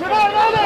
¡Arriba, presionar,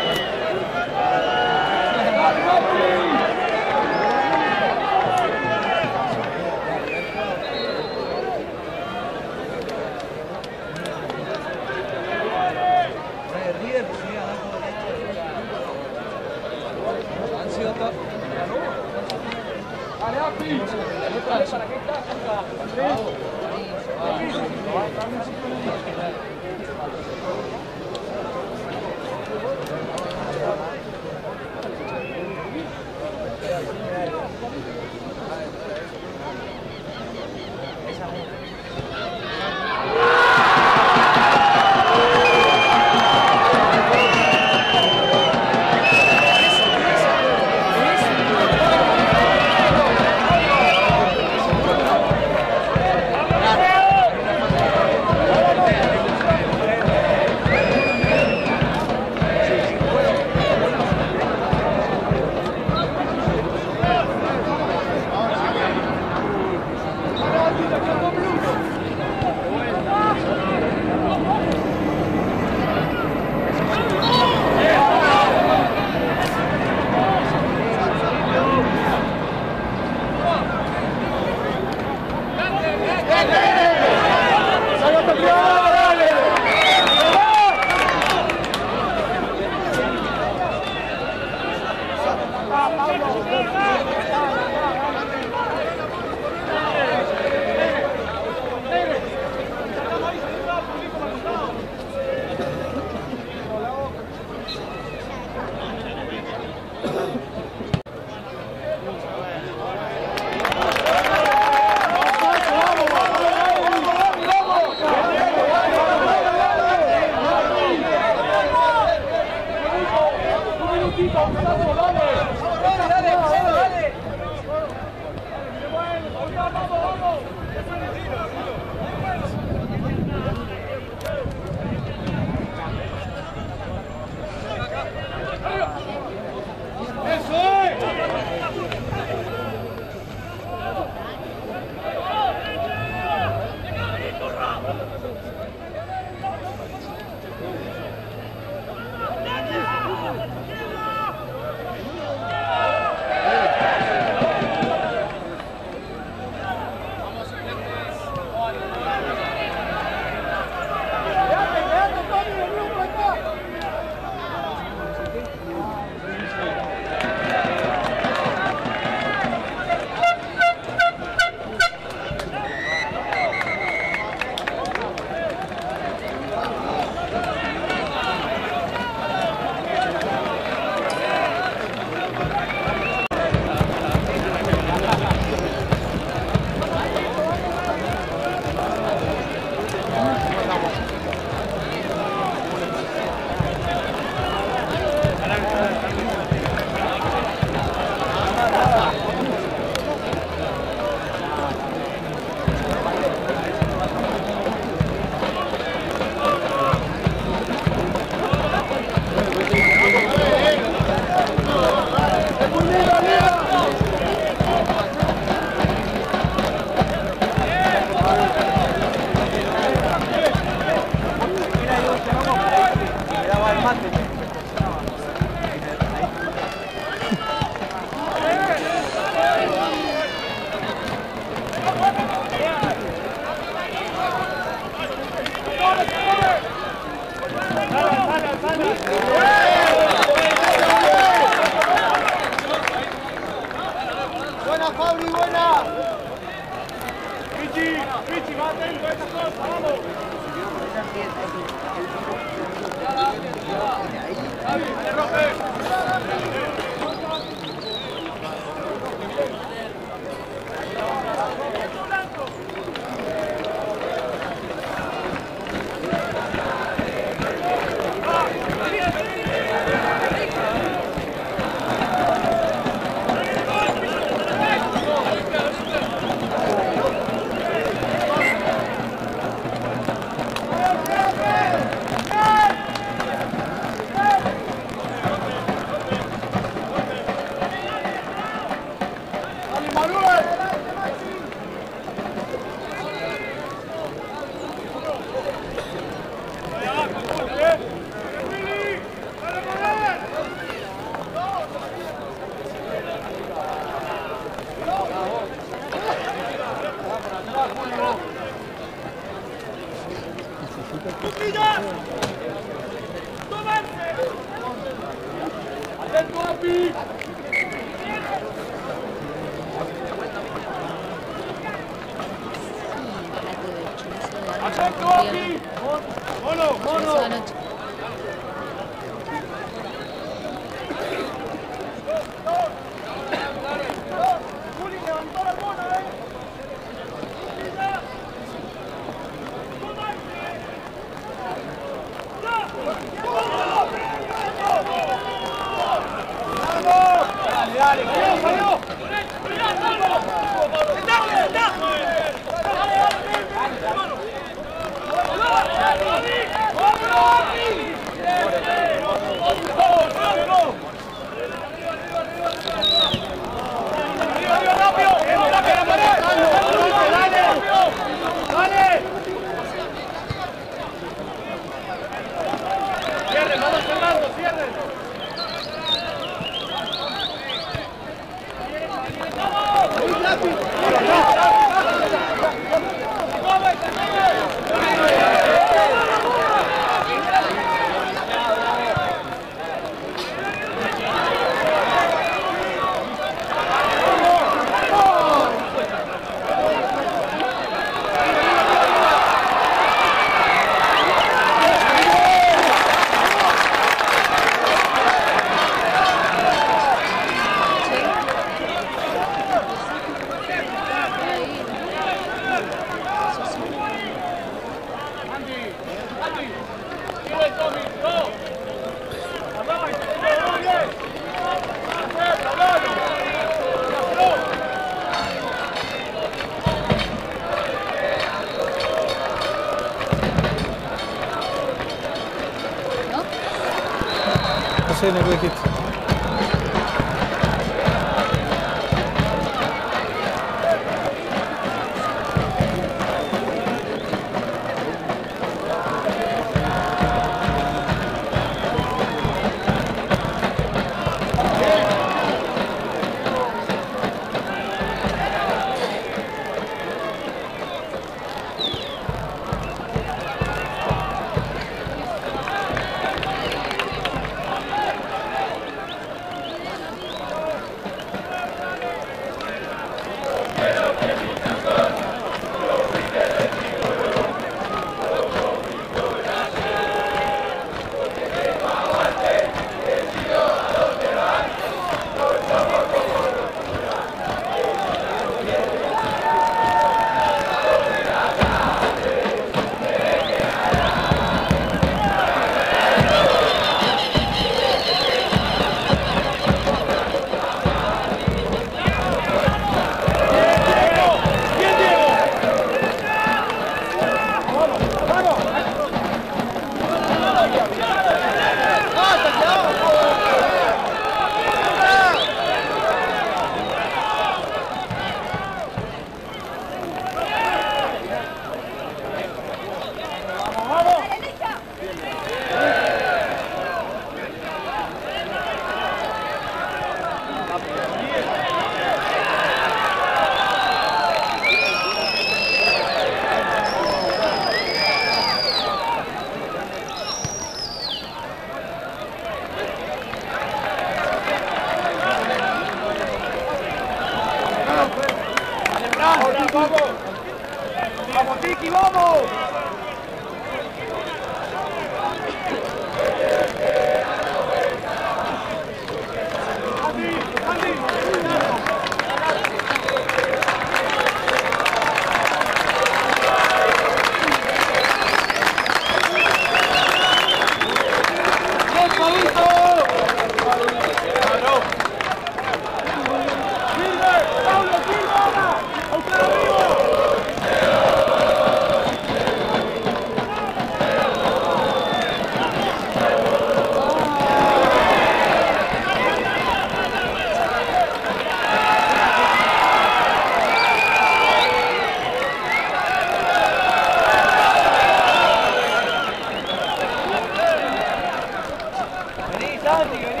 daha diyor.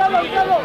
¡Carlos, Carlos!